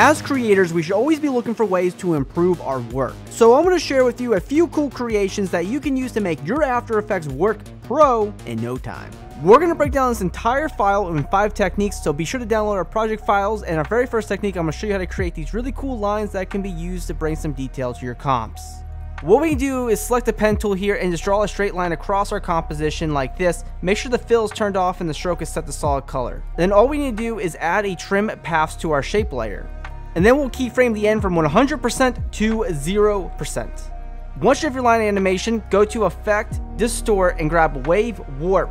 As creators, we should always be looking for ways to improve our work. So I'm going to share with you a few cool creations that you can use to make your After Effects work pro in no time. We're going to break down this entire file in five techniques, so be sure to download our project files. And our very first technique, I'm going to show you how to create these really cool lines that can be used to bring some detail to your comps. What we do is select the pen tool here and just draw a straight line across our composition like this. Make sure the fill is turned off and the stroke is set to solid color. Then all we need to do is add a trim paths to our shape layer. And then we'll keyframe the end from 100% to 0%. Once you have your line animation, go to Effect, Distort, and grab Wave Warp.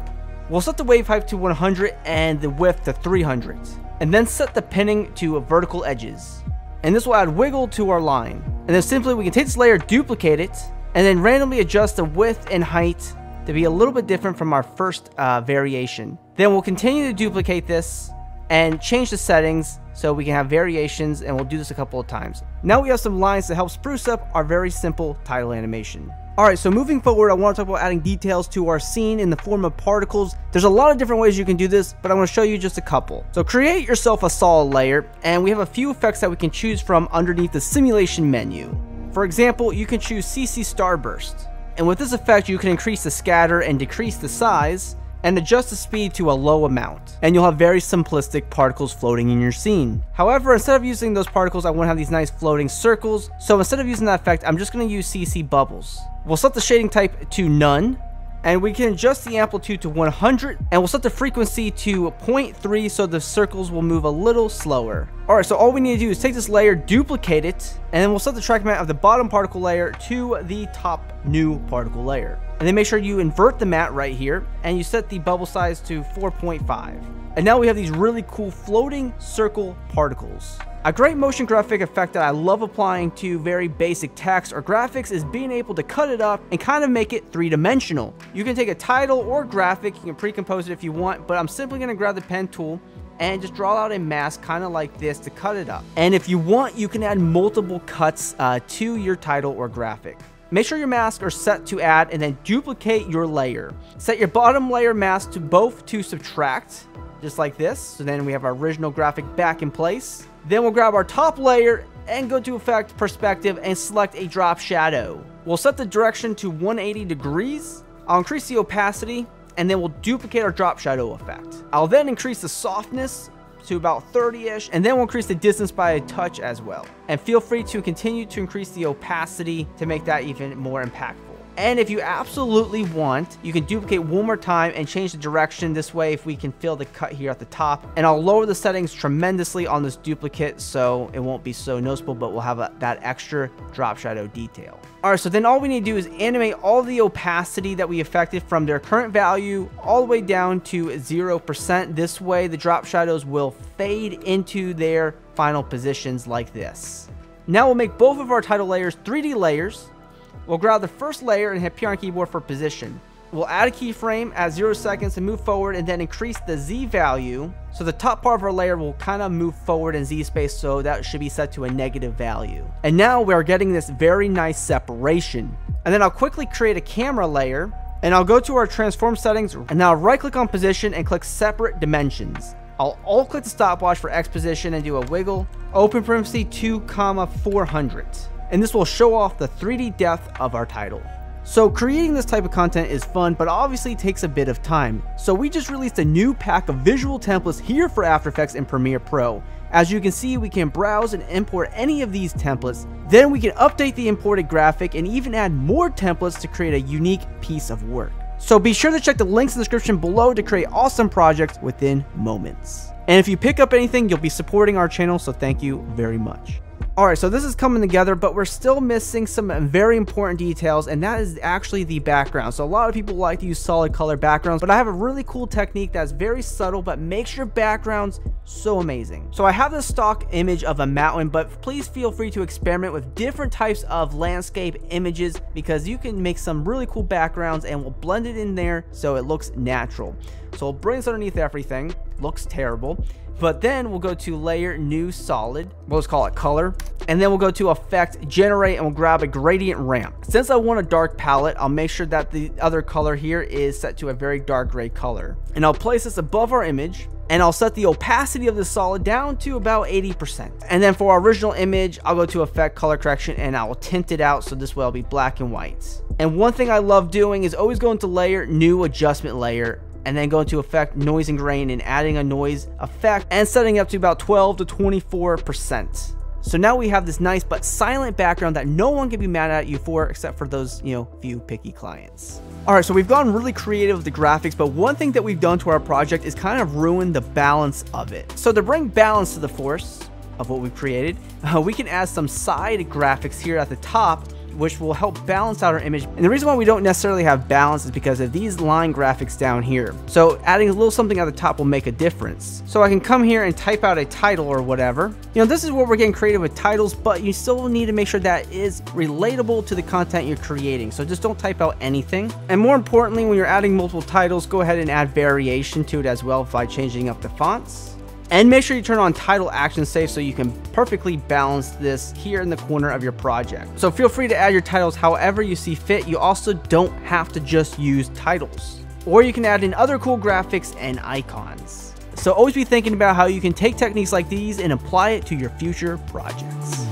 We'll set the wave height to 100 and the width to 300. And then set the pinning to vertical edges and this will add wiggle to our line. And then simply we can take this layer, duplicate it, and then randomly adjust the width and height to be a little bit different from our first uh, variation. Then we'll continue to duplicate this and change the settings so we can have variations and we'll do this a couple of times. Now we have some lines to help spruce up our very simple title animation. Alright, so moving forward, I want to talk about adding details to our scene in the form of particles. There's a lot of different ways you can do this, but I'm going to show you just a couple. So create yourself a solid layer, and we have a few effects that we can choose from underneath the simulation menu. For example, you can choose CC Starburst. And with this effect, you can increase the scatter and decrease the size, and adjust the speed to a low amount. And you'll have very simplistic particles floating in your scene. However, instead of using those particles, I want to have these nice floating circles. So instead of using that effect, I'm just going to use CC Bubbles. We'll set the shading type to none, and we can adjust the amplitude to 100 and we'll set the frequency to 0.3 so the circles will move a little slower. Alright, so all we need to do is take this layer, duplicate it, and then we'll set the track matte of the bottom particle layer to the top new particle layer. And then make sure you invert the matte right here and you set the bubble size to 4.5. And now we have these really cool floating circle particles. A great motion graphic effect that I love applying to very basic text or graphics is being able to cut it up and kind of make it three-dimensional. You can take a title or graphic, you can pre-compose it if you want, but I'm simply going to grab the pen tool and just draw out a mask kind of like this to cut it up. And if you want, you can add multiple cuts uh, to your title or graphic. Make sure your masks are set to add and then duplicate your layer. Set your bottom layer mask to both to subtract, just like this. So then we have our original graphic back in place. Then we'll grab our top layer and go to effect perspective and select a drop shadow. We'll set the direction to 180 degrees. I'll increase the opacity and then we'll duplicate our drop shadow effect. I'll then increase the softness to about 30-ish, and then we'll increase the distance by a touch as well. And feel free to continue to increase the opacity to make that even more impactful. And if you absolutely want, you can duplicate one more time and change the direction. This way, if we can fill the cut here at the top. And I'll lower the settings tremendously on this duplicate so it won't be so noticeable, but we'll have a, that extra drop shadow detail. All right, so then all we need to do is animate all the opacity that we affected from their current value all the way down to 0%. This way, the drop shadows will fade into their final positions like this. Now we'll make both of our title layers 3D layers We'll grab the first layer and hit P on keyboard for position. We'll add a keyframe at 0 seconds and move forward and then increase the Z value. So the top part of our layer will kind of move forward in Z space so that should be set to a negative value. And now we're getting this very nice separation. And then I'll quickly create a camera layer and I'll go to our transform settings and now right click on position and click separate dimensions. I'll alt click the stopwatch for X position and do a wiggle, open parenthesis 2 comma 400 and this will show off the 3D depth of our title. So creating this type of content is fun, but obviously takes a bit of time. So we just released a new pack of visual templates here for After Effects and Premiere Pro. As you can see, we can browse and import any of these templates. Then we can update the imported graphic and even add more templates to create a unique piece of work. So be sure to check the links in the description below to create awesome projects within moments. And if you pick up anything, you'll be supporting our channel, so thank you very much. Alright, so this is coming together, but we're still missing some very important details, and that is actually the background. So a lot of people like to use solid color backgrounds, but I have a really cool technique that's very subtle, but makes your backgrounds so amazing. So I have this stock image of a mountain, but please feel free to experiment with different types of landscape images, because you can make some really cool backgrounds, and we'll blend it in there so it looks natural. So we'll bring this underneath everything. Looks terrible. But then we'll go to layer new solid. We'll just call it color. And then we'll go to effect generate and we'll grab a gradient ramp. Since I want a dark palette, I'll make sure that the other color here is set to a very dark gray color. And I'll place this above our image and I'll set the opacity of the solid down to about 80%. And then for our original image, I'll go to effect color correction and I will tint it out so this way I'll be black and white. And one thing I love doing is always going to layer, new adjustment layer, and then going to effect noise and grain and adding a noise effect and setting up to about 12 to 24%. So now we have this nice but silent background that no one can be mad at you for except for those, you know, few picky clients. Alright, so we've gotten really creative with the graphics, but one thing that we've done to our project is kind of ruin the balance of it. So to bring balance to the force of what we've created, uh, we can add some side graphics here at the top which will help balance out our image. And the reason why we don't necessarily have balance is because of these line graphics down here. So adding a little something at the top will make a difference. So I can come here and type out a title or whatever. You know, this is where we're getting creative with titles, but you still need to make sure that is relatable to the content you're creating. So just don't type out anything. And more importantly, when you're adding multiple titles, go ahead and add variation to it as well by changing up the fonts. And make sure you turn on title action safe so you can perfectly balance this here in the corner of your project. So feel free to add your titles however you see fit. You also don't have to just use titles. Or you can add in other cool graphics and icons. So always be thinking about how you can take techniques like these and apply it to your future projects.